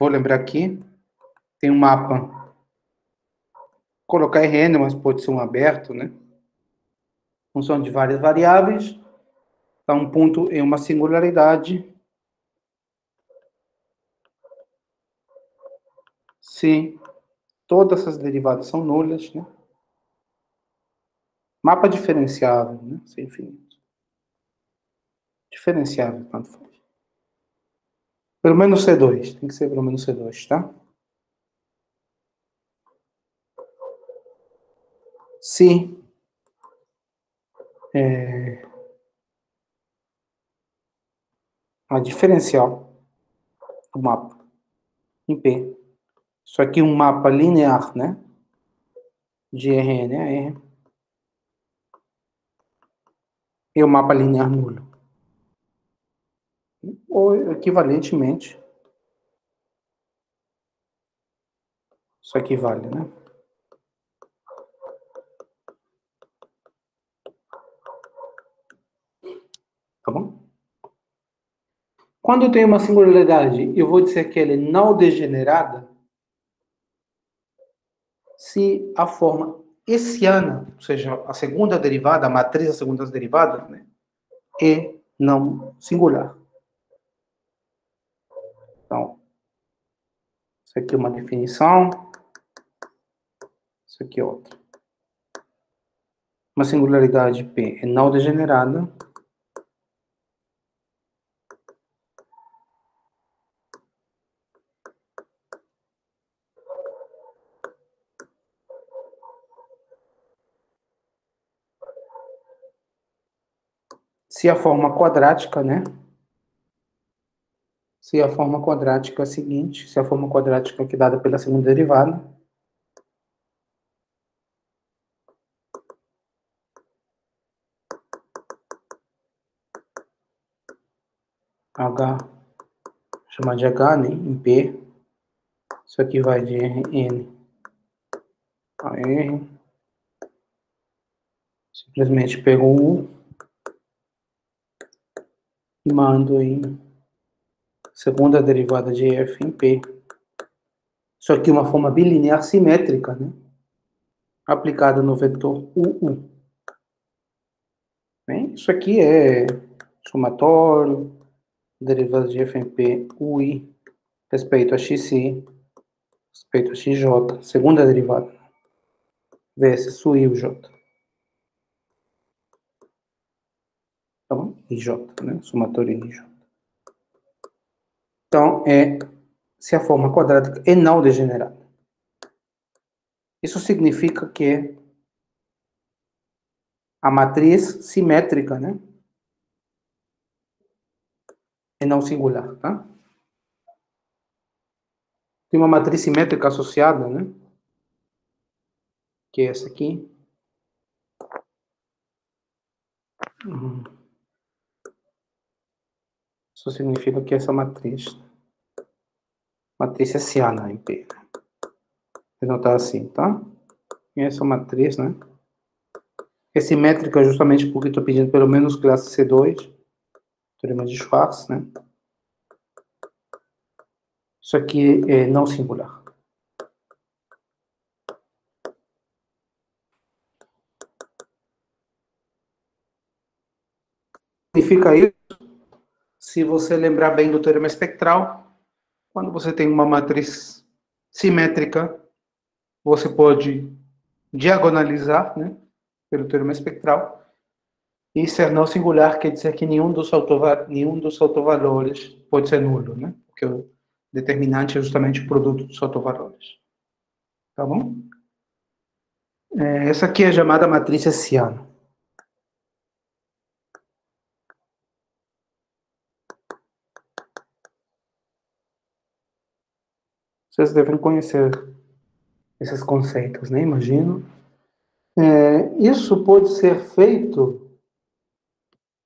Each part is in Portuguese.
vou lembrar aqui, tem um mapa. Vou colocar RN, mas pode ser um aberto, né? Função de várias variáveis. Então, um ponto é uma singularidade. Se todas essas derivadas são nulas, né? Mapa diferenciável, né? Sem infinito. Diferenciável, tanto faz. Pelo menos C2. Tem que ser pelo menos C2, tá? Se é, a diferencial do mapa em P. Isso aqui é um mapa linear, né? De Rn a R. E o mapa linear nulo ou equivalentemente. Isso aqui vale, né? Tá bom? Quando eu tenho uma singularidade, eu vou dizer que ela é não degenerada se a forma hessiana, ou seja, a segunda derivada, a matriz da segunda derivada, né, é não singular. Isso aqui é uma definição. Isso aqui é outra. Uma singularidade P é não degenerada. Se a forma quadrática, né? Se a forma quadrática é a seguinte, se a forma quadrática aqui dada pela segunda derivada, H, chamar de H, né, em P, isso aqui vai de Rn a R, simplesmente pego o U e mando aí segunda derivada de f em p. Isso aqui é uma forma bilinear simétrica, né? aplicada no vetor UU. Bem, isso aqui é somatório, derivada de f em p, UI, respeito a xi, respeito a xj, segunda derivada, vezes ui j. Tá bom? IJ, né? Somatório IJ. Então, é se a forma quadrática é não degenerada. Isso significa que a matriz simétrica, né? É não singular, tá? Tem uma matriz simétrica associada, né? Que é essa aqui. Uhum. Isso significa que essa matriz, matriz SA na MP. Vou notar assim, tá? E essa matriz, né? É simétrica justamente porque estou pedindo pelo menos classe C2, teorema de Schwarz, né? Isso aqui é não singular. Significa isso se você lembrar bem do teorema espectral, quando você tem uma matriz simétrica, você pode diagonalizar, né, pelo teorema espectral. E ser não singular quer dizer que nenhum dos, nenhum dos autovalores pode ser nulo, né? Porque o determinante é justamente o produto dos autovalores. Tá bom? É, essa aqui é chamada matriz hessiana. Vocês devem conhecer esses conceitos, né? Imagino. É, isso pode ser feito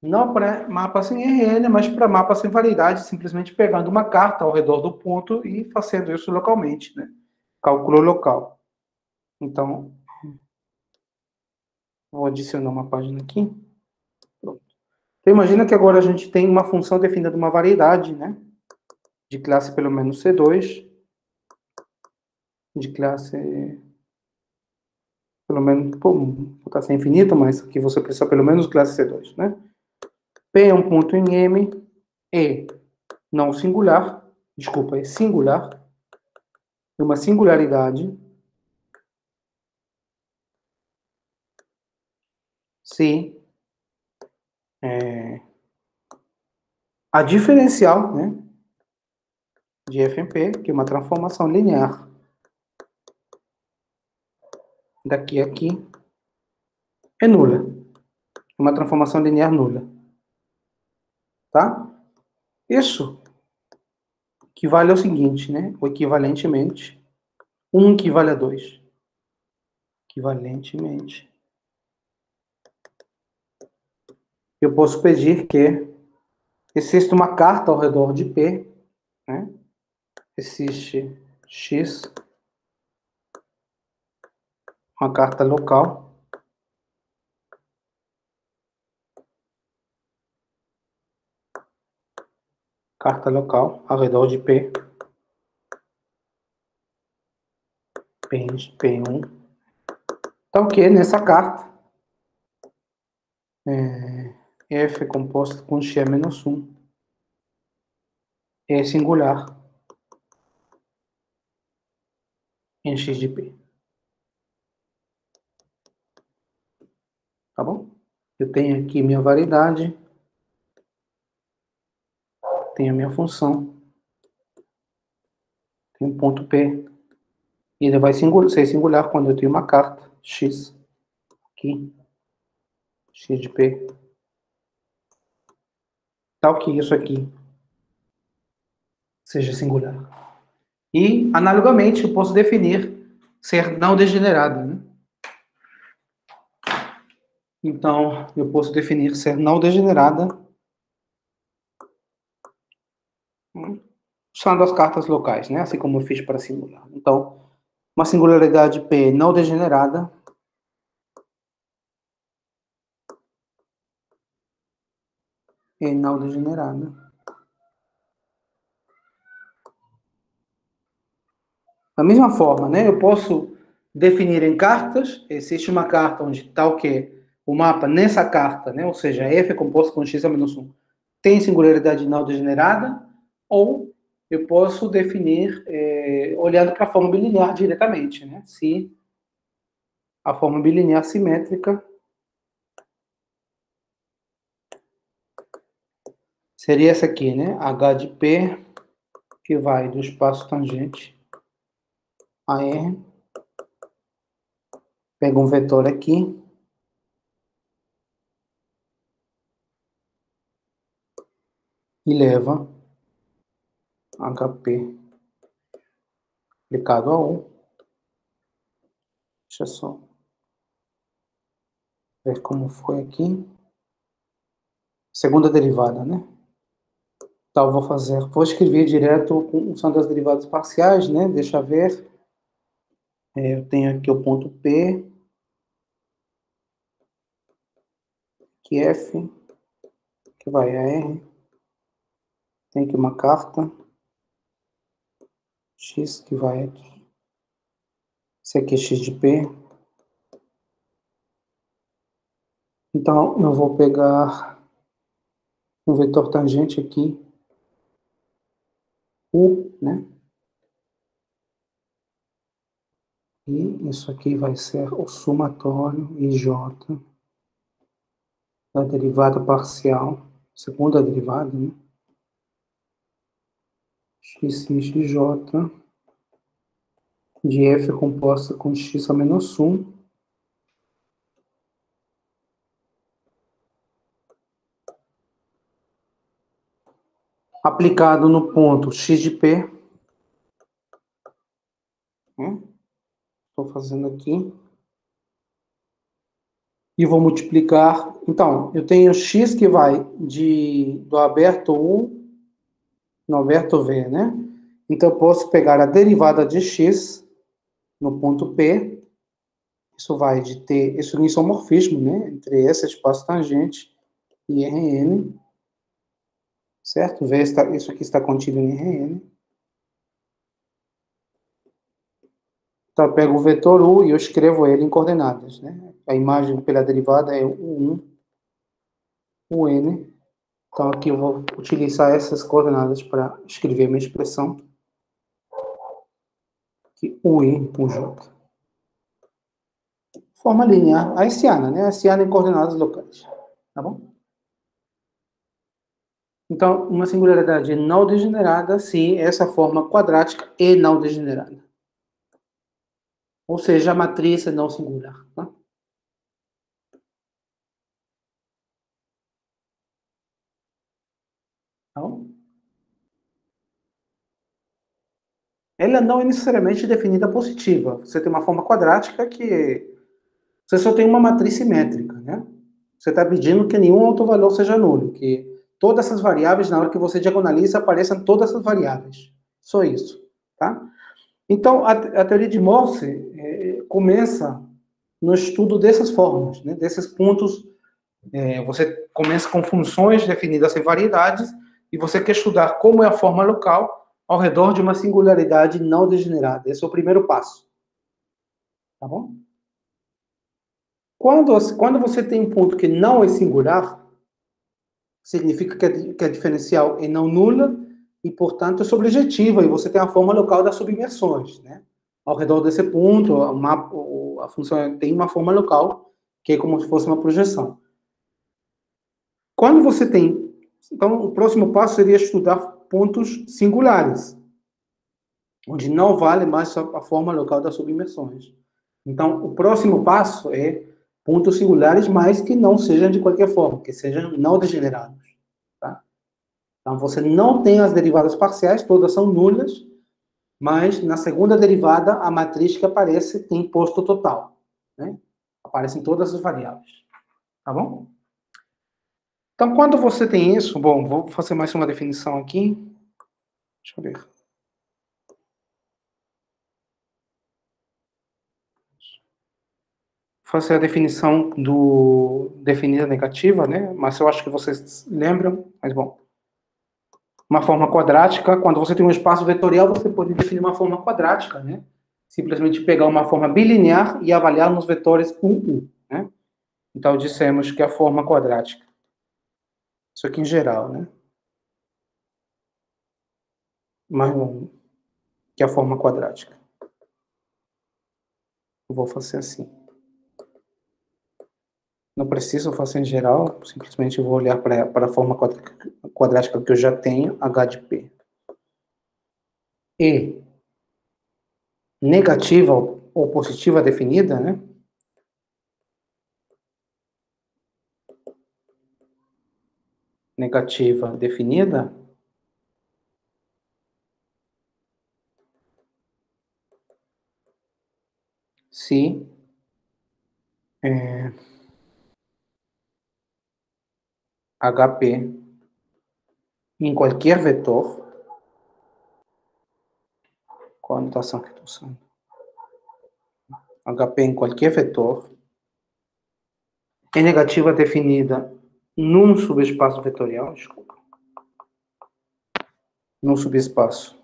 não para mapas sem RN, mas para mapas sem validade, simplesmente pegando uma carta ao redor do ponto e fazendo isso localmente, né? Cálculo local. Então, vou adicionar uma página aqui. Pronto. Então, imagina que agora a gente tem uma função definida de uma variedade, né? de classe pelo menos C2, de classe pelo menos, pô, botar ser infinito, mas aqui você precisa pelo menos classe C2, né? P é um ponto em M, E não singular, desculpa, é singular, é uma singularidade, se é, a diferencial né, de f em P, que é uma transformação linear daqui a aqui, é nula. Uma transformação linear nula. Tá? Isso equivale ao seguinte, né? Ou equivalentemente, 1 um equivale a 2. Equivalentemente. Eu posso pedir que exista uma carta ao redor de P, né? Existe X uma carta local. Carta local ao redor de P. P, P1. Então, o que nessa carta? É, F é composto com X menos 1. É singular em X de P. Tá bom? Eu tenho aqui minha variedade. Tenho a minha função. Tem um ponto P. E ele vai singular, ser singular quando eu tenho uma carta X. Aqui. X de P. Tal que isso aqui seja singular. E, analogamente, eu posso definir ser não degenerado. Né? Então, eu posso definir ser não degenerada usando as cartas locais, né? Assim como eu fiz para singular. Então, uma singularidade P não degenerada é não degenerada. Da mesma forma, né? Eu posso definir em cartas, existe uma carta onde tal que o mapa nessa carta, né, ou seja, f é composto com x a menos 1, tem singularidade não degenerada, ou eu posso definir é, olhando para a forma bilinear diretamente, né, se a forma bilinear simétrica seria essa aqui, né, h de p, que vai do espaço tangente a r, pega um vetor aqui, e leva HP aplicado a 1. Deixa só ver como foi aqui. Segunda derivada, né? Então, vou fazer, vou escrever direto usando as derivadas parciais, né? Deixa ver. É, eu tenho aqui o ponto P, que F, que vai a R, tem aqui uma carta. X que vai aqui. Esse aqui é X de P. Então, eu vou pegar um vetor tangente aqui. U, né? E isso aqui vai ser o somatório IJ da derivada parcial, segunda derivada, né? X em xj de f composta com x a menos 1 aplicado no ponto x de p. Estou fazendo aqui. E vou multiplicar. Então, eu tenho x que vai de, do aberto 1 no aberto V, né? Então, eu posso pegar a derivada de x no ponto P, isso vai de ter, isso é um isomorfismo, né? Entre esse espaço tangente e Rn. Certo? V está, isso aqui está contido em Rn. Então, eu pego o vetor U e eu escrevo ele em coordenadas, né? A imagem pela derivada é o 1, o N. Então, aqui eu vou utilizar essas coordenadas para escrever minha expressão. Aqui, U, I, U, J. Forma linear, haitiana, né? Haitiana em coordenadas locais. Tá bom? Então, uma singularidade não degenerada, sim, essa forma quadrática e não degenerada. Ou seja, a matriz é não singular. Tá? Então, ela não é necessariamente definida positiva. Você tem uma forma quadrática que você só tem uma matriz simétrica, né? Você está pedindo que nenhum autovalor seja nulo, que todas essas variáveis, na hora que você diagonaliza, apareçam todas as variáveis. Só isso, tá? Então, a, a teoria de Morse é, começa no estudo dessas formas, né, desses pontos. É, você começa com funções definidas em variedades e você quer estudar como é a forma local ao redor de uma singularidade não degenerada. Esse é o primeiro passo. Tá bom? Quando, quando você tem um ponto que não é singular, significa que a, que a diferencial é não nula e, portanto, é subjetiva, e você tem a forma local das submersões, né? Ao redor desse ponto, a, a função tem uma forma local, que é como se fosse uma projeção. Quando você tem... Então, o próximo passo seria estudar pontos singulares, onde não vale mais a forma local das submersões. Então, o próximo passo é pontos singulares, mas que não sejam de qualquer forma, que sejam não degenerados. Então, você não tem as derivadas parciais, todas são nulas, mas na segunda derivada, a matriz que aparece tem posto total. Né? Aparecem todas as variáveis. Tá bom? Então, quando você tem isso, bom, vou fazer mais uma definição aqui. Deixa eu ver. fazer a definição do definida negativa, né? Mas eu acho que vocês lembram, mas bom uma forma quadrática, quando você tem um espaço vetorial, você pode definir uma forma quadrática, né? Simplesmente pegar uma forma bilinear e avaliar nos vetores 1, 1, né? Então, dissemos que a forma quadrática. Isso aqui em geral, né? Mais um, que é a forma quadrática. Eu vou fazer assim. Não preciso fazer em geral, simplesmente vou olhar para a forma quadrática que eu já tenho, H de P. E negativa ou positiva definida, né? Negativa definida. Se é, HP em qualquer vetor. Qual a notação que estou usando? HP em qualquer vetor é negativa definida num subespaço vetorial, desculpa. Num subespaço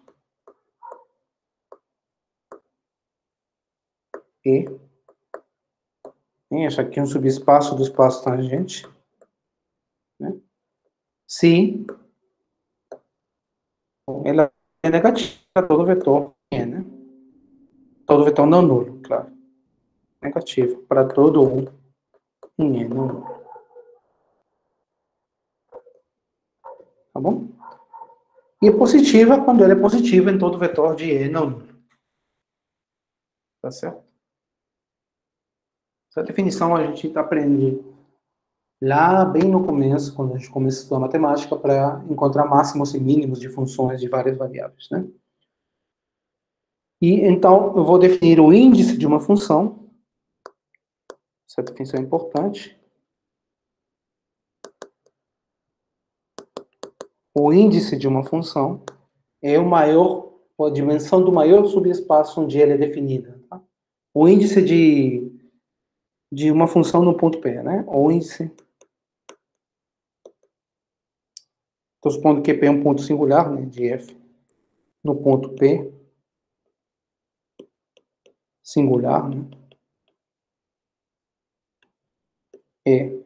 E. Isso aqui é um subespaço do espaço tangente. Né? Se ela é negativa para todo vetor é, né? Todo vetor não nulo, claro. Negativo para todo um em não nulo. Tá bom? E é positiva quando ela é positiva em todo vetor de E não. Tá certo? Essa definição a gente aprende lá bem no começo, quando a gente começa a estudar matemática, para encontrar máximos e mínimos de funções de várias variáveis, né? E então eu vou definir o índice de uma função. Essa definição é importante. O índice de uma função é o maior, a dimensão do maior subespaço onde ela é definida. Tá? O índice de, de uma função no ponto P, né? O índice Estou supondo que P é um ponto singular, né, de F. No ponto P, singular, né? E,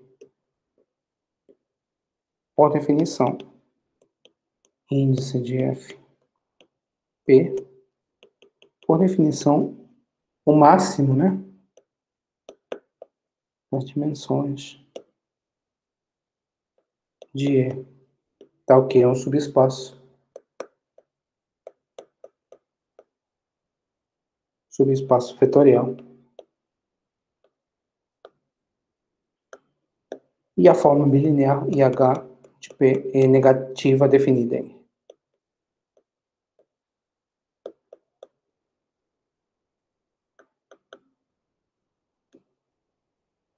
por definição, índice de F, P, por definição, o máximo, né? Das dimensões de E, tal que é um subespaço. Subespaço vetorial. E a forma bilinear IH de P é negativa definida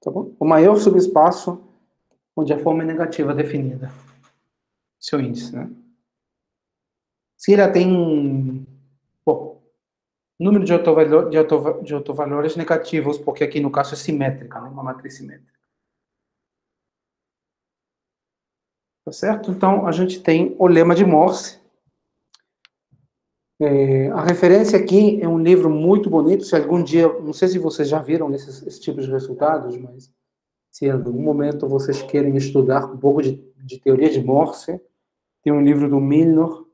Tá bom? O maior subespaço onde a forma é negativa definida. Seu índice, né? Se ela tem bom, número de, autovalores, de autovalores negativos, porque aqui no caso é simétrica, né? uma matriz simétrica. Tá certo? Então, a gente tem o lema de Morse. É, a referência aqui é um livro muito bonito. Se algum dia, não sei se vocês já viram esses, esse tipo de resultados, mas se em algum momento vocês querem estudar um pouco de, de teoria de Morse, tem um livro do Milnor,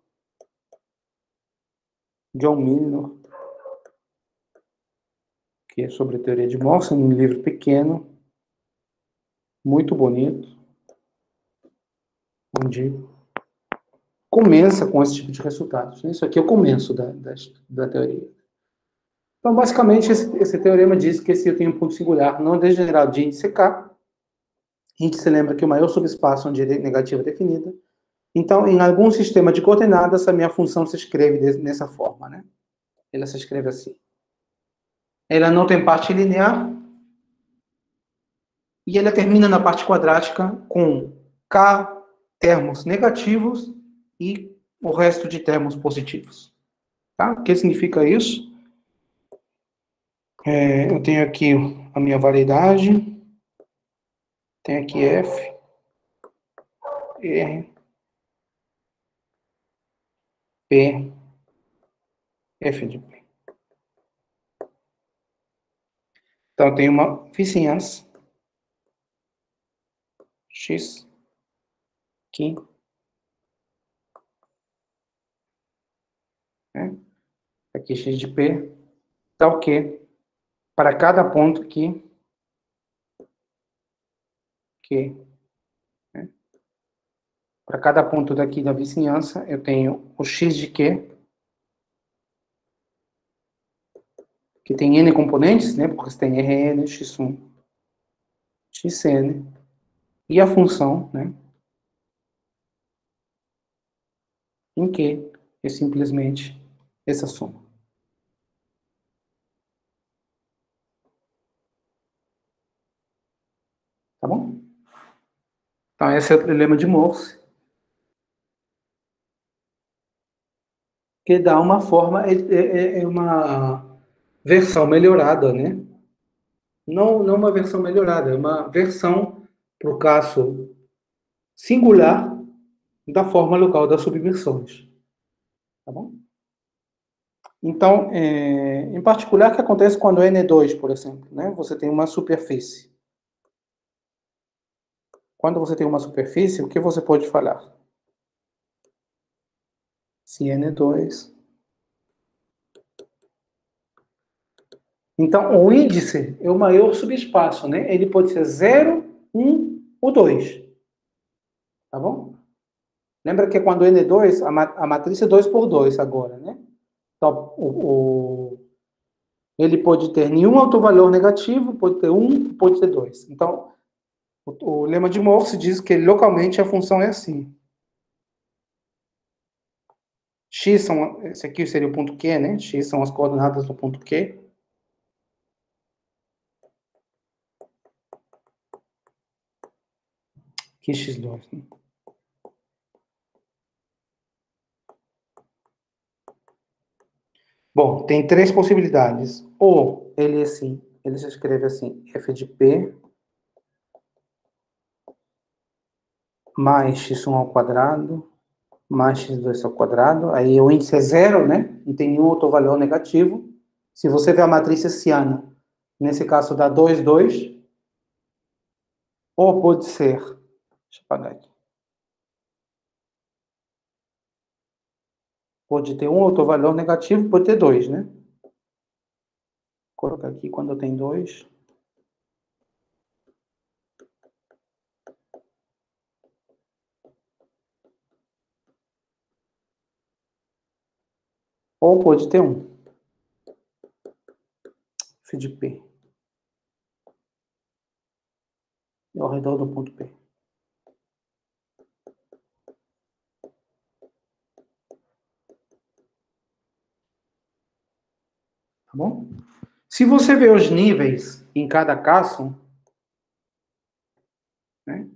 John Milnor, que é sobre teoria de Morse, um livro pequeno, muito bonito, onde começa com esse tipo de resultados. Né? Isso aqui é o começo da, da, da teoria. Então, basicamente, esse, esse, teorema diz que se eu tenho um ponto singular não degenerado de índice K, a gente se lembra que o maior subespaço onde é negativa é definida. Então, em algum sistema de coordenadas, a minha função se escreve nessa forma, né? Ela se escreve assim. Ela não tem parte linear. E ela termina na parte quadrática com K termos negativos e o resto de termos positivos. Tá? O que significa isso? É, eu tenho aqui a minha variedade. Tem aqui F, R, P, F de P. Então, tem uma vizinhança X aqui. Né? Aqui X de P, tal que, para cada ponto aqui, que né? para cada ponto daqui da vizinhança, eu tenho o x de q, que tem n componentes, né? Porque você tem Rn, x1, xn, e a função, né? Em que é simplesmente essa soma. Tá bom? Então, esse é o problema de Morse. Que dá uma forma, é, é, é uma versão melhorada, né? Não, não uma versão melhorada, é uma versão para o caso singular da forma local das subversões. Tá bom? Então, é, em particular, o que acontece quando N2, por exemplo, né? Você tem uma superfície. Quando você tem uma superfície, o que você pode falar? Se N2. Então, o índice é o maior subespaço, né? Ele pode ser 0, 1 ou 2. Tá bom? Lembra que quando N2, a, matriz é 2 por 2 agora, né? Então, o, o, ele pode ter nenhum autovalor negativo, pode ter 1, pode ter 2. Então, o, o lema de Morse diz que localmente a função é assim. X são, esse aqui seria o ponto Q, né? X são as coordenadas do ponto Q. Aqui X2, né? Bom, tem três possibilidades. Ou ele assim, ele se escreve assim, f de p mais x1 ao quadrado mais x2 ao quadrado, aí o índice é zero, né? Não tem nenhum outro valor negativo. Se você ver a matriz hessiana, nesse caso dá 2, 2. Ou pode ser, deixa eu apagar aqui. Pode ter um outro valor negativo, pode ter dois, né? Vou colocar aqui quando tem dois. Ou pode ter um. F de P. E ao redor do ponto P. Tá bom? Se você ver os níveis em cada caso, né?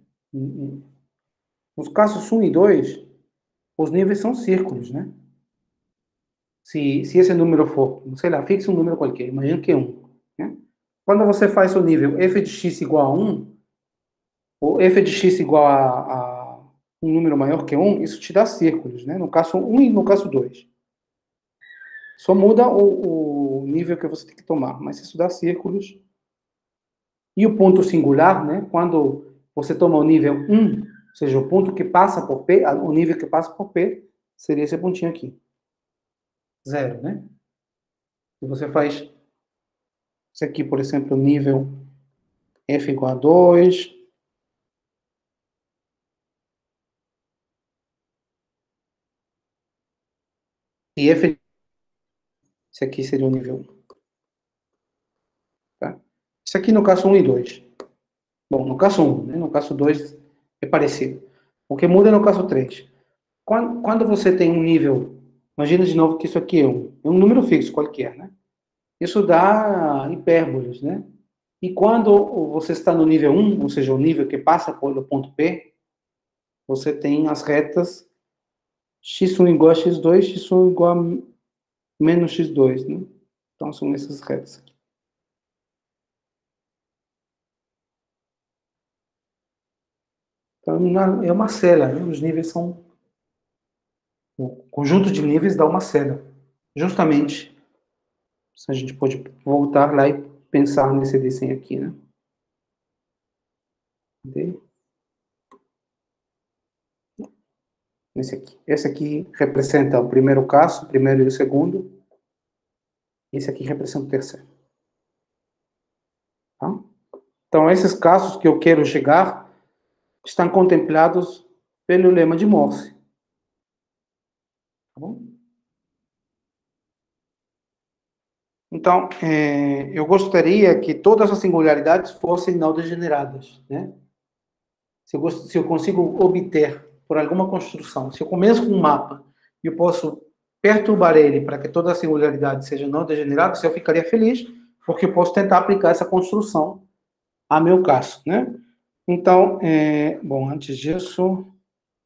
Nos casos 1 e 2, os níveis são círculos, né? se, se esse número for, sei lá, fixe um número qualquer, imagina que é 1. Né? Quando você faz o nível f de x igual a 1, ou f de x igual a, a um número maior que 1, isso te dá círculos, né? no caso 1 e no caso 2. Só muda o, o nível que você tem que tomar, mas isso dá círculos. E o ponto singular, né? quando você toma o nível 1, ou seja, o ponto que passa por P, o nível que passa por P, seria esse pontinho aqui zero, né? Se você faz isso aqui, por exemplo, nível f igual a 2, e f, esse aqui seria o nível 1. Tá? Isso aqui no caso 1 e 2. Bom, no caso 1, né? no caso 2 é parecido. O que muda é no caso 3. Quando, quando você tem um nível Imagina de novo que isso aqui é um, é um número fixo qualquer, né? Isso dá hipérboles, né? E quando você está no nível 1, ou seja, o nível que passa pelo ponto P, você tem as retas x1 igual a x2, x1 igual a menos x2, né? Então, são essas retas aqui. Então, é uma cela, né? os níveis são o conjunto de níveis dá uma cena. Justamente, a gente pode voltar lá e pensar nesse desenho aqui, né? Cadê? Esse aqui. Esse aqui representa o primeiro caso, o primeiro e o segundo. Esse aqui representa o terceiro. Tá? Então, esses casos que eu quero chegar estão contemplados pelo lema de Morse. Tá bom? Então, é, eu gostaria que todas as singularidades fossem não degeneradas, né? Se eu, se eu consigo obter por alguma construção, se eu começo com um mapa e eu posso perturbar ele para que todas as singularidades sejam não degeneradas, eu ficaria feliz, porque eu posso tentar aplicar essa construção a meu caso, né? Então, é, bom, antes disso,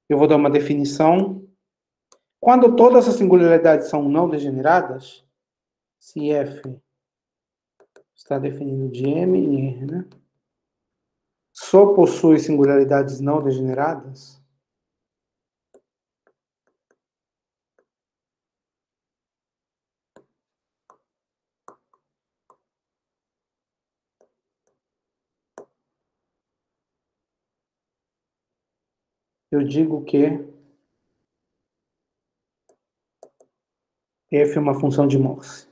eu vou dar uma definição quando todas as singularidades são não degeneradas, se f está definido de M e R, né? Só possui singularidades não degeneradas, eu digo que f é uma função de Morse.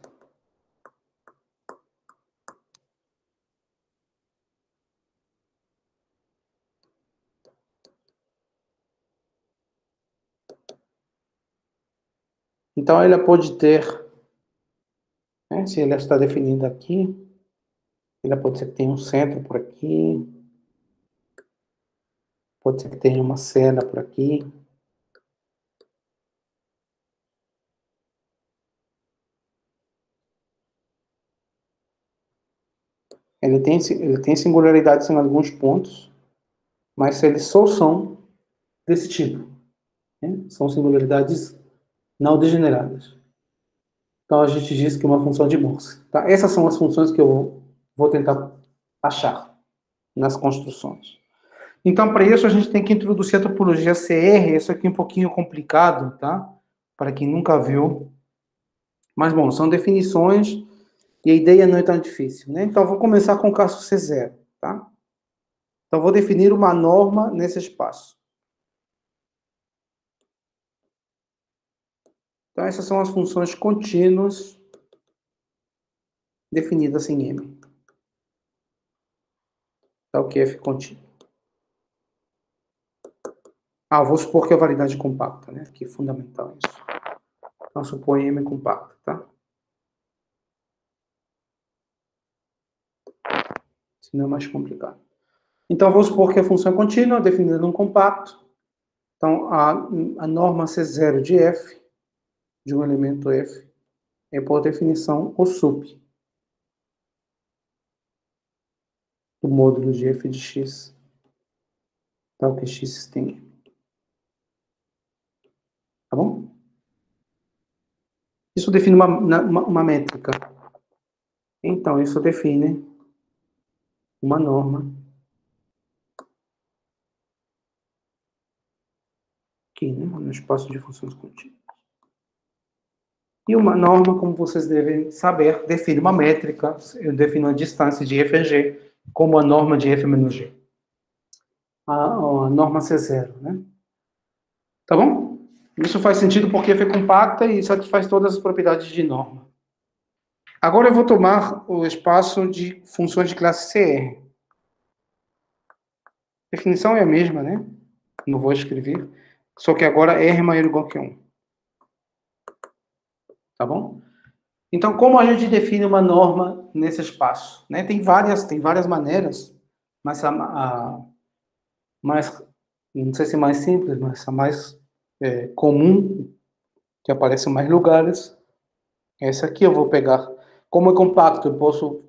Então, ela pode ter, né, se ela está definida aqui, ela pode ser que tenha um centro por aqui, pode ser que tenha uma cena por aqui, Ele tem, ele tem singularidades em alguns pontos, mas eles só são desse tipo. Né? São singularidades não degeneradas. Então a gente diz que é uma função de Morse. Tá? Essas são as funções que eu vou tentar achar nas construções. Então, para isso, a gente tem que introduzir a topologia CR. Isso aqui é um pouquinho complicado, tá? Para quem nunca viu. Mas, bom, são definições e a ideia não é tão difícil, né? Então, vou começar com o caso C0, tá? Então, vou definir uma norma nesse espaço. Então, essas são as funções contínuas definidas em M. Tá, o que é F contínuo. Ah, vou supor que é a validade compacta, né? Que é fundamental isso. Então, supõe M compacta, tá? Senão é mais complicado. Então, vou supor que a função é contínua, definida num compacto. Então, a, a norma C0 de f, de um elemento f, é, por definição, o sup do módulo de f de x, tal que x tem Tá bom? Isso define uma, uma, uma métrica. Então, isso define uma norma aqui, né, no espaço de funções contínuas. E uma norma, como vocês devem saber, define uma métrica, eu defino a distância de f a g como a norma de f menos g. A, a norma C0, né? Tá bom? Isso faz sentido porque é compacta e satisfaz todas as propriedades de norma. Agora eu vou tomar o espaço de funções de classe CR. A definição é a mesma, né? Não vou escrever. Só que agora R é maior ou igual que 1. Tá bom? Então, como a gente define uma norma nesse espaço? Né? Tem, várias, tem várias maneiras, mas a, a mais, não sei se é mais simples, mas a mais é, comum, que aparece em mais lugares. Essa aqui eu vou pegar. Como é compacto, eu posso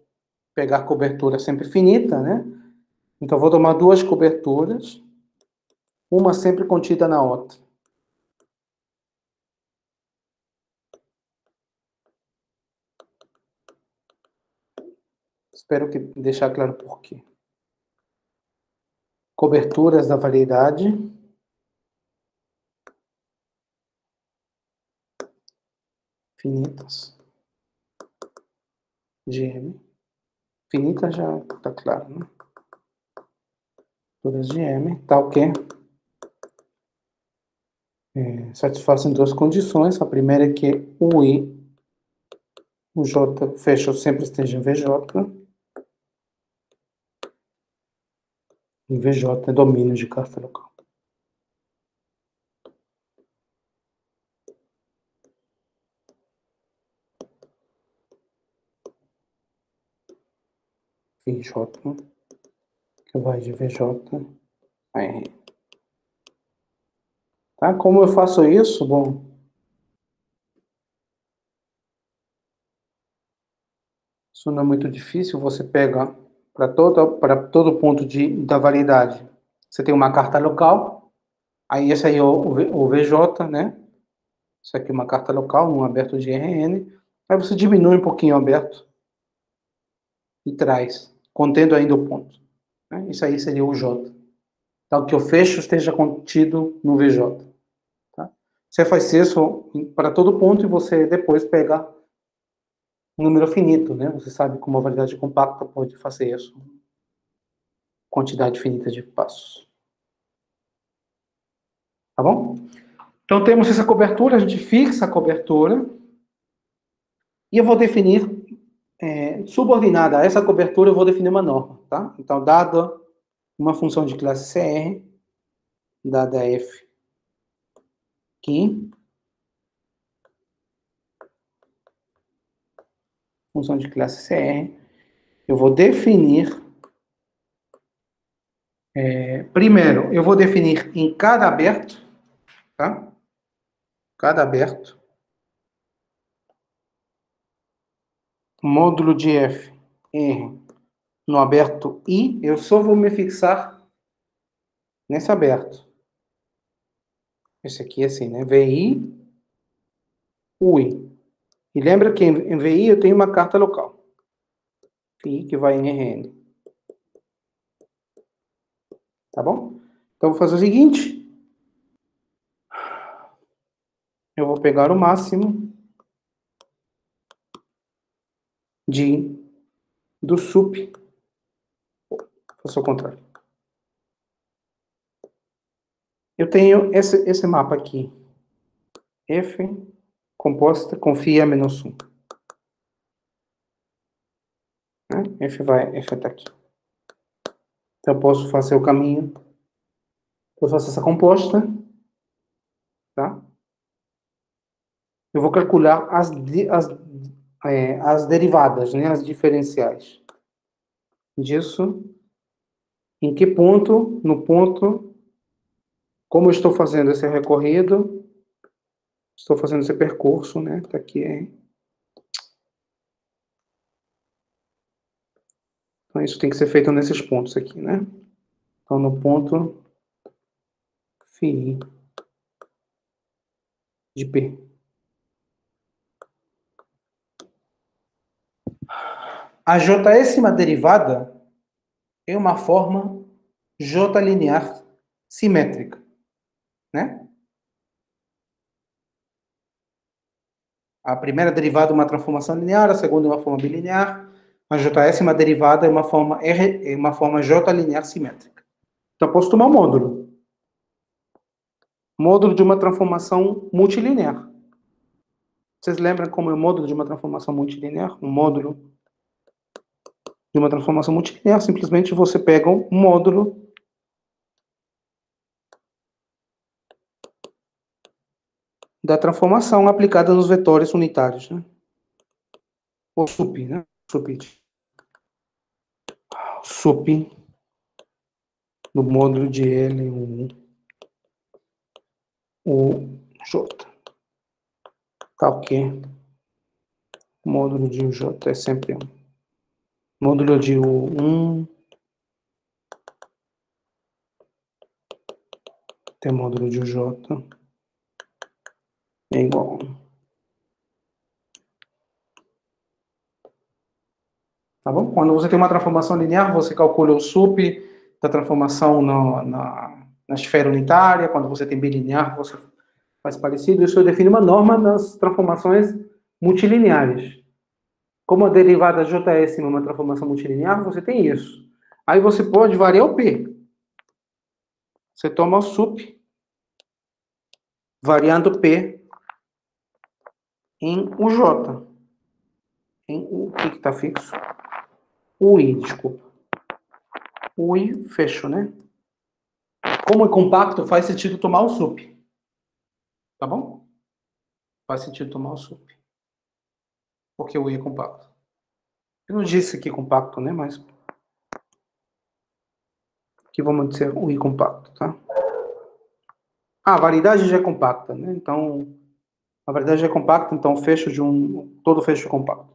pegar cobertura sempre finita, né? Então, vou tomar duas coberturas, uma sempre contida na outra. Espero que deixar claro por quê. Coberturas da variedade finitas de M. Finita já está claro, né? Todas de M, tal que é, satisfazem duas condições. A primeira é que o I, o J fecha sempre esteja em VJ. E VJ é domínio de carta local. VJ, que vai de VJ a R. Tá? Como eu faço isso? Bom, isso não é muito difícil. Você pega para todo, todo ponto de, da variedade, você tem uma carta local, aí esse aí é o, o VJ, né? Isso aqui é uma carta local, um aberto de RN. Aí você diminui um pouquinho o aberto e traz, contendo ainda o ponto. Né? Isso aí seria o J. Tal que o fecho esteja contido no VJ. Tá? Você faz isso para todo ponto e você depois pega um número finito, né? Você sabe como a variedade compacta pode fazer isso. Quantidade finita de passos. Tá bom? Então temos essa cobertura, a gente fixa a cobertura. E eu vou definir é, subordinada a essa cobertura, eu vou definir uma norma, tá? Então, dada uma função de classe CR, dada f aqui, função de classe CR, eu vou definir, é, primeiro, eu vou definir em cada aberto, tá? Cada aberto, módulo de F, R, no aberto I, eu só vou me fixar nesse aberto. Esse aqui é assim, né? VI, UI. E lembra que em VI eu tenho uma carta local. I que vai em RN. Tá bom? Então, vou fazer o seguinte. Eu vou pegar o máximo de do sup. Faço o contrário. Eu tenho esse, esse mapa aqui. F composta com φ menos 1. Né? F vai, F está aqui. Então, eu posso fazer o caminho. Posso fazer essa composta. Tá? Eu vou calcular as, as, é, as derivadas, né? as diferenciais. Disso. Em que ponto? No ponto. Como eu estou fazendo esse recorrido, estou fazendo esse percurso, né? Tá aqui. É. Então, isso tem que ser feito nesses pontos aqui, né? Então, no ponto φ de P. A jésima derivada é uma forma J linear simétrica, né? A primeira derivada é uma transformação linear, a segunda é uma forma bilinear, a JS é derivada, é uma forma, R, é uma forma J linear simétrica. Então, posso tomar um módulo. Módulo de uma transformação multilinear. Vocês lembram como é o módulo de uma transformação multilinear? Um módulo de uma transformação multilinear, simplesmente você pega um módulo da transformação aplicada nos vetores unitários, né? Ou sup, né? Sup sup do módulo de L1 o J. Tá ok? O módulo de J é sempre 1. Módulo de U1 tem módulo de J é igual a 1. Tá bom? Quando você tem uma transformação linear, você calcula o sup da transformação na, na, na esfera unitária. Quando você tem bilinear, você faz parecido. Isso define uma norma nas transformações multilineares. Como a derivada JS é uma transformação multilinear, você tem isso. Aí você pode variar o P. Você toma o sup, variando P em o J. Em o que está fixo? UI, desculpa. UI, fecho, né? Como é compacto, faz sentido tomar o sup. Tá bom? Faz sentido tomar o sup. Porque o UI é compacto. Eu não disse que compacto, né? Mas. Aqui vamos dizer o I compacto, tá? Ah, a variedade já é compacta, né? Então, a variedade já é compacta, então fecho de um. Todo fecho compacto.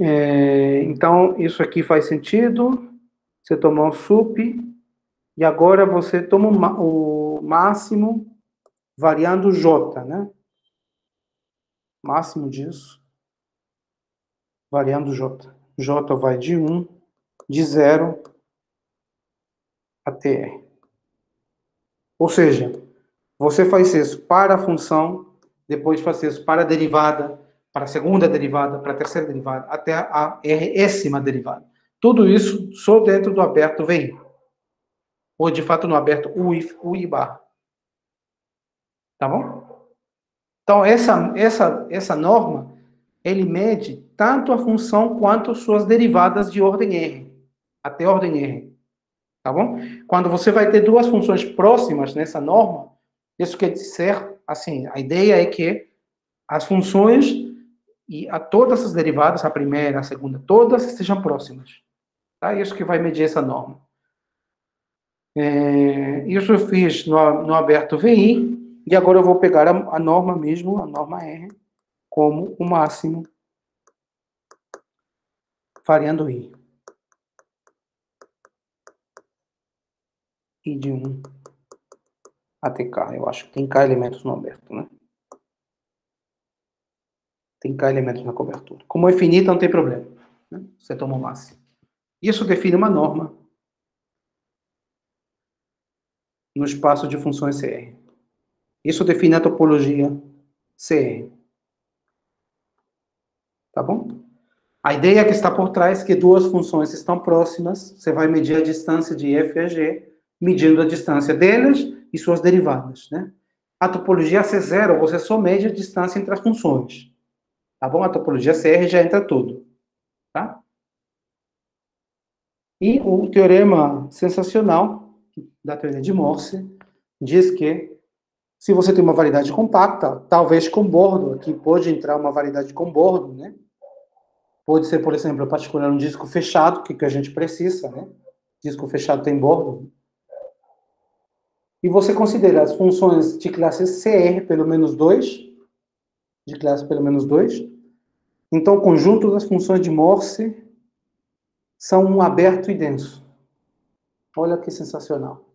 É, então, isso aqui faz sentido. Você tomou o sup. E agora você toma o máximo variando J, né? Máximo disso. Variando J. J vai de 1, de 0 até R. Ou seja, você faz isso para a função, depois faz isso para a derivada, para a segunda derivada, para a terceira derivada, até a résima derivada. Tudo isso só dentro do aberto VI. Ou, de fato, no aberto UI, UI barra. Tá bom? Então, essa, essa, essa norma, ele mede tanto a função quanto suas derivadas de ordem R, até ordem R. Tá bom? Quando você vai ter duas funções próximas nessa norma, isso quer dizer, assim, a ideia é que as funções e a todas as derivadas, a primeira, a segunda, todas sejam próximas. Tá? Isso que vai medir essa norma. É, isso eu fiz no, no aberto VI, e agora eu vou pegar a, a norma mesmo, a norma R, como o máximo, I. I de 1 até K. Eu acho que tem K elementos no aberto, né? Tem K elementos na cobertura. Como é finita, não tem problema. Né? Você toma o máximo. Isso define uma norma no espaço de funções CR. Isso define a topologia CR. Tá bom? A ideia que está por trás é que duas funções estão próximas, você vai medir a distância de f a g, medindo a distância delas e suas derivadas, né? A topologia C0, você só mede a distância entre as funções. Tá bom? A topologia CR já entra tudo. Tá? E o teorema sensacional da teoria de Morse diz que se você tem uma variedade compacta, talvez com bordo, aqui pode entrar uma variedade com bordo, né? Pode ser, por exemplo, particular um disco fechado, que, que a gente precisa, né? Disco fechado tem bordo. E você considera as funções de classe CR pelo menos 2, de classe pelo menos 2. Então, o conjunto das funções de Morse são um aberto e denso. Olha que sensacional.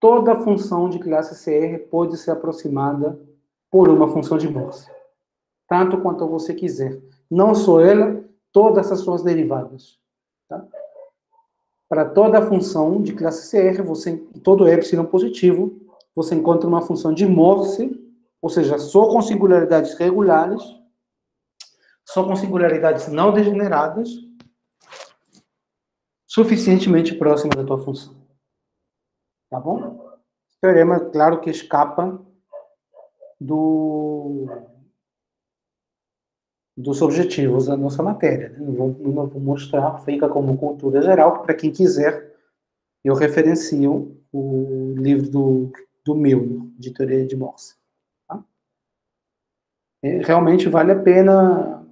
Toda função de classe CR pode ser aproximada por uma função de Morse. Tanto quanto você quiser. Não só ela, todas as suas derivadas. Tá? Para toda função de classe CR, você, todo epsilon positivo, você encontra uma função de Morse, ou seja, só com singularidades regulares, só com singularidades não degeneradas, suficientemente próxima da tua função. Tá bom? Teorema, claro que escapa do, dos objetivos da nossa matéria. Né? Não, vou, vou mostrar, fica como cultura geral, para quem quiser, eu referencio o livro do, do Milner, de teoria de Morse. Tá? É, realmente vale a pena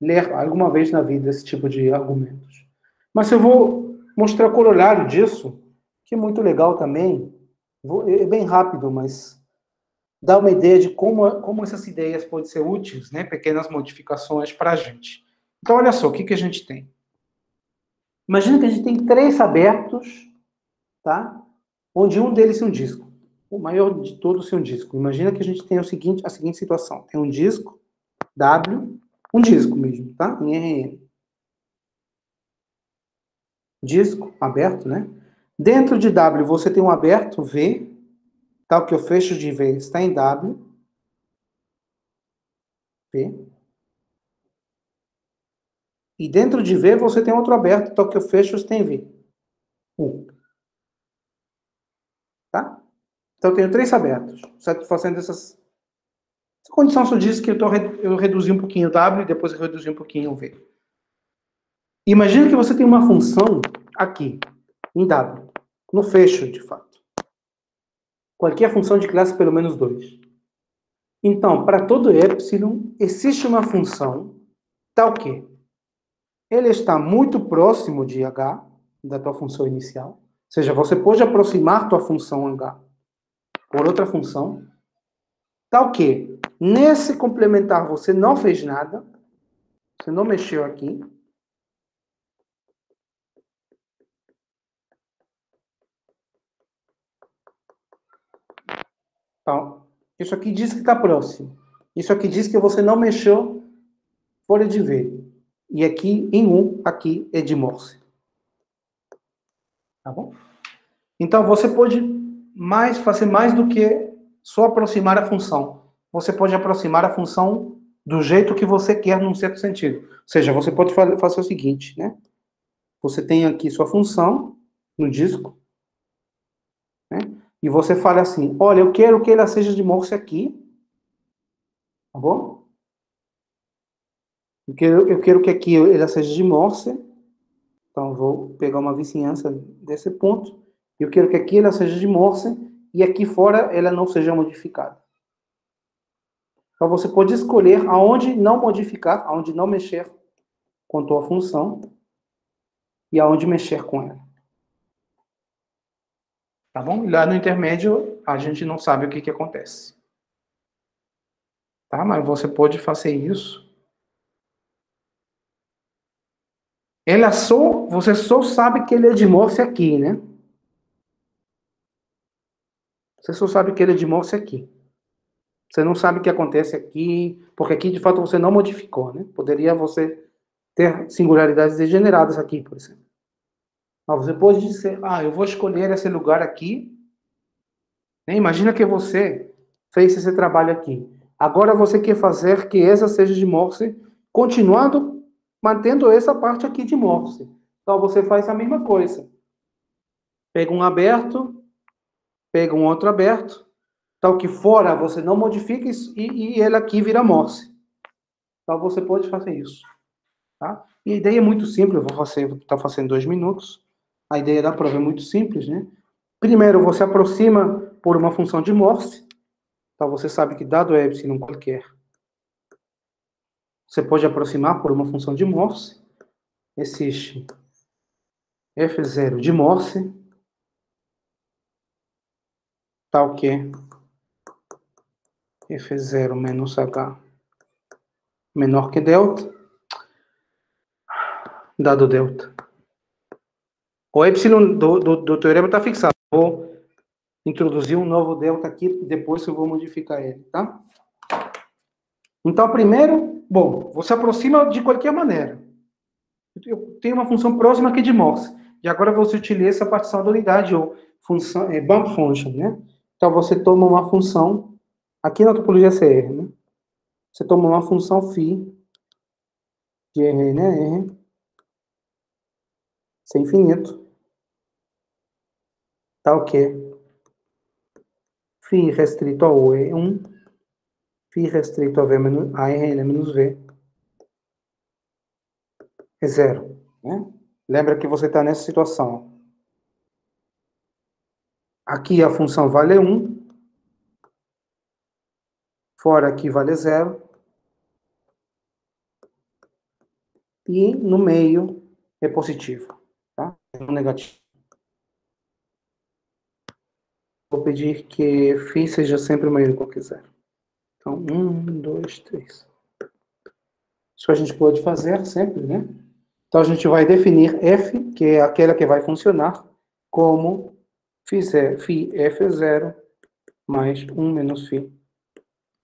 ler alguma vez na vida esse tipo de argumentos. Mas eu vou mostrar o corolário disso, que é muito legal também. Vou, é bem rápido, mas dá uma ideia de como, como essas ideias podem ser úteis, né? Pequenas modificações para a gente. Então, olha só, o que, que a gente tem? Imagina que a gente tem três abertos, tá? Onde um deles é um disco. O maior de todos é um disco. Imagina que a gente tem o seguinte, a seguinte situação. Tem um disco, W, um disco mesmo, tá? Em RN disco aberto, né? Dentro de W você tem um aberto V, tal que o fecho de V está em W. P. E dentro de V você tem outro aberto, tal que o fecho está em V. U. Tá? Então eu tenho três abertos, satisfazendo essas essa condição só diz que eu, tô, eu reduzi um pouquinho o W e depois eu reduzi um pouquinho o V. Imagina que você tem uma função aqui, em W, no fecho, de fato. Qualquer função de classe pelo menos 2. Então, para todo epsilon, existe uma função tal que ele está muito próximo de h, da tua função inicial. Ou seja, você pode aproximar tua função h por outra função, tal que nesse complementar você não fez nada, você não mexeu aqui, Então, isso aqui diz que está próximo. Isso aqui diz que você não mexeu folha de V. E aqui, em 1, um, aqui é de Morse. Tá bom? Então, você pode mais fazer mais do que só aproximar a função. Você pode aproximar a função do jeito que você quer, num certo sentido. Ou seja, você pode fazer o seguinte, né? Você tem aqui sua função no disco, né? E você fala assim: olha, eu quero que ela seja de Morse aqui, tá bom? Eu quero, eu quero que aqui ela seja de Morse, então vou pegar uma vizinhança desse ponto. Eu quero que aqui ela seja de Morse e aqui fora ela não seja modificada. Então você pode escolher aonde não modificar, aonde não mexer com a tua função e aonde mexer com ela. Tá bom? E lá no intermédio, a gente não sabe o que, que acontece. Tá? Mas você pode fazer isso. Ela só, você só sabe que ele é de Morse aqui, né? Você só sabe que ele é de Morse aqui. Você não sabe o que acontece aqui, porque aqui de fato você não modificou, né? Poderia você ter singularidades degeneradas aqui, por exemplo. Mas você pode dizer, ah, eu vou escolher esse lugar aqui Né? Imagina que você fez esse trabalho aqui. Agora você quer fazer que essa seja de Morse, continuando mantendo essa parte aqui de Morse. Então você faz a mesma coisa. Pega um aberto, pega um outro aberto, tal que fora você não modifica isso, e, e ele aqui vira Morse. Então você pode fazer isso. Tá? E a ideia é muito simples, eu vou fazer, estar tá fazendo dois minutos. A ideia da prova é muito simples, né? Primeiro, você aproxima por uma função de Morse. Então, você sabe que dado epsilon qualquer, você pode aproximar por uma função de Morse. Existe f0 de Morse, tal que f0 menos h menor que delta, dado delta. O epsilon do, do, do teorema está fixado. Vou introduzir um novo delta aqui, depois eu vou modificar ele, tá? Então, primeiro, bom, você aproxima de qualquer maneira. Eu tenho uma função próxima aqui de Morse. E agora você utiliza essa partição da unidade, ou função, é, bump function, né? Então, você toma uma função, aqui na topologia CR, né? Você toma uma função φ de R, né? R, sem infinito. Tá o quê? Φ restrito a O é 1. Φ restrito a, v menos, a Rn é menos V é zero. Né? Lembra que você está nessa situação. Aqui a função vale 1. Fora aqui vale zero. E no meio é positivo. Tá? É negativo. Vou pedir que φ seja sempre maior do que zero. Então, um, dois, três. Isso a gente pode fazer sempre, né? Então, a gente vai definir f, que é aquela que vai funcionar, como φ, φ f0 mais 1 menos φ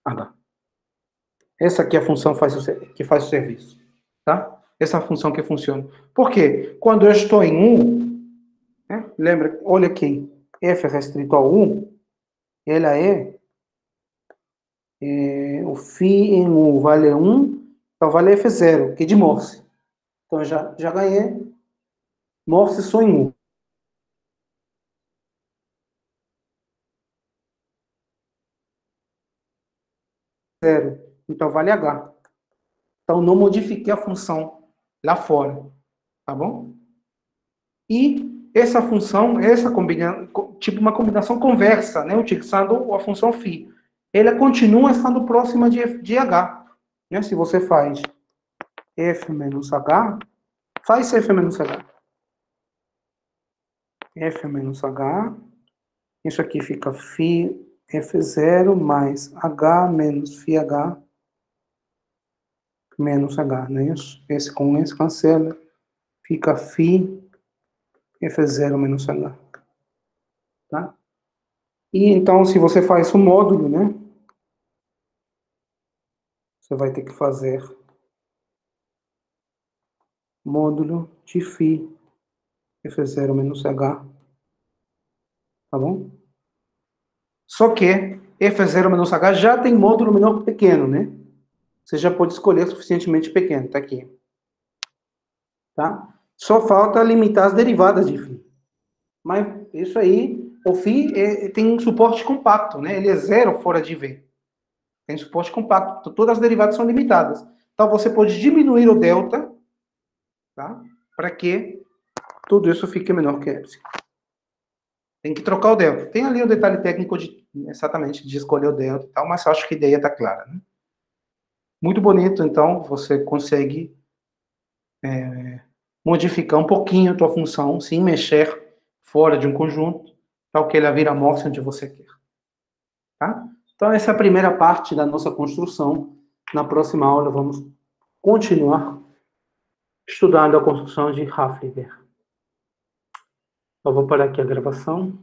h. Essa aqui é a função faz o, que faz o serviço, tá? Essa é a função que funciona. Por quê? Quando eu estou em 1, né? lembra, olha aqui, f restrito a 1, ela é, é o φ em 1 vale 1, então vale f0, que é de Morse. Então já, já ganhei Morse só em 1. Zero. Então vale H. Então não modifiquei a função lá fora. Tá bom? E essa função, essa combinação, tipo uma combinação conversa, né, utilizando a função φ. Ela continua estando próxima de, de h. Né? Se você faz f menos h, faz f menos h. f menos h, isso aqui fica φ f0 mais h menos φh menos h, não é isso? Esse com esse cancela, fica φ F0 menos H. Tá? E então, se você faz o módulo, né? Você vai ter que fazer módulo de φ F0 menos H. Tá bom? Só que F0 menos H já tem módulo menor pequeno, né? Você já pode escolher suficientemente pequeno, tá aqui. Tá? Só falta limitar as derivadas de φ. Mas isso aí, o φ é, tem um suporte compacto, né? Ele é zero fora de V. Tem suporte compacto. Então, todas as derivadas são limitadas. Então, você pode diminuir o delta, tá? Para que tudo isso fique menor que epsilon. Tem que trocar o delta. Tem ali o detalhe técnico de, exatamente, de escolher o delta e tal, mas acho que a ideia está clara, né? Muito bonito, então, você consegue... É, modificar um pouquinho a tua função, sem mexer fora de um conjunto, tal que ela vira morse onde você quer. Tá? Então, essa é a primeira parte da nossa construção. Na próxima aula, vamos continuar estudando a construção de Haflinger. Eu vou parar aqui a gravação.